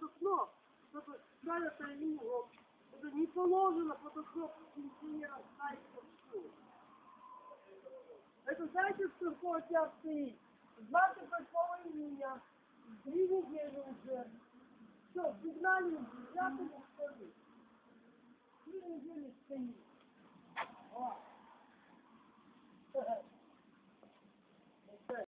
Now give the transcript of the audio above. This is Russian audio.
под окно, чтобы дали тайну. Это не положено фотошоп окно пенсионера ставить под. Это знаете, что такое тебя стоит? 28 июня, три недели уже. Все, сигнали, 10 стоит. Три недели стоит.